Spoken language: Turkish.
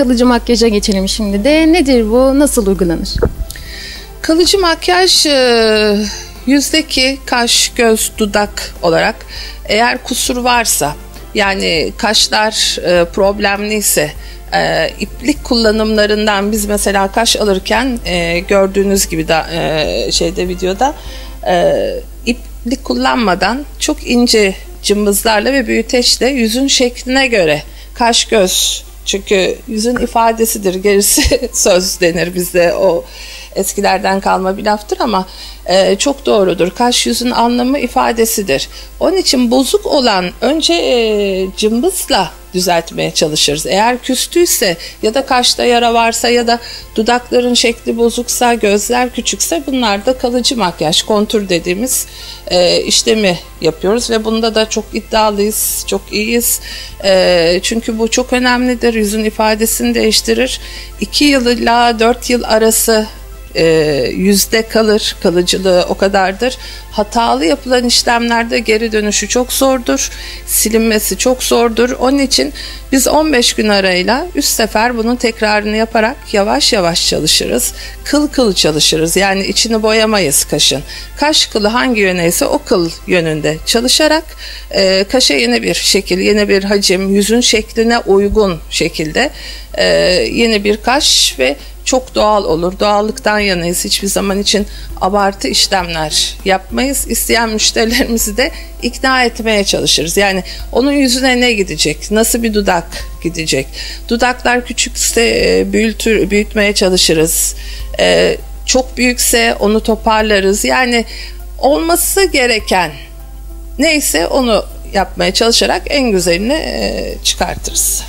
kalıcı makyaja geçelim şimdi de. Nedir bu? Nasıl uygulanır? Kalıcı makyaj e, yüzdeki kaş, göz, dudak olarak eğer kusur varsa yani kaşlar e, problemliyse e, iplik kullanımlarından biz mesela kaş alırken e, gördüğünüz gibi de e, şeyde videoda e, iplik kullanmadan çok ince cımbızlarla ve büyüteçle yüzün şekline göre kaş göz çünkü yüzün ifadesidir gerisi söz denir bizde o eskilerden kalma bir laftır ama e, çok doğrudur. Kaş yüzün anlamı ifadesidir. Onun için bozuk olan önce e, cımbızla düzeltmeye çalışırız. Eğer küstüyse ya da kaşta yara varsa ya da dudakların şekli bozuksa, gözler küçükse bunlar da kalıcı makyaj, kontur dediğimiz e, işlemi yapıyoruz ve bunda da çok iddialıyız, çok iyiyiz. E, çünkü bu çok önemlidir. Yüzün ifadesini değiştirir. 2 yıl ile 4 yıl arası e, yüzde kalır, kalıcılığı o kadardır. Hatalı yapılan işlemlerde geri dönüşü çok zordur, silinmesi çok zordur. Onun için biz 15 gün arayla üst sefer bunun tekrarını yaparak yavaş yavaş çalışırız. Kıl kıl çalışırız yani içini boyamayız kaşın. Kaş kılı hangi yöneyse o kıl yönünde çalışarak e, kaşa yeni bir şekil, yeni bir hacim, yüzün şekline uygun şekilde e, yeni bir kaş ve çok doğal olur. Doğallıktan yanayız. Hiçbir zaman için abartı işlemler yapmayız. İsteyen müşterilerimizi de ikna etmeye çalışırız. Yani onun yüzüne ne gidecek? Nasıl bir dudak gidecek? Dudaklar küçükse e, büyütür, büyütmeye çalışırız. Ee, çok büyükse onu toparlarız. Yani olması gereken neyse onu yapmaya çalışarak en güzelini e, çıkartırız.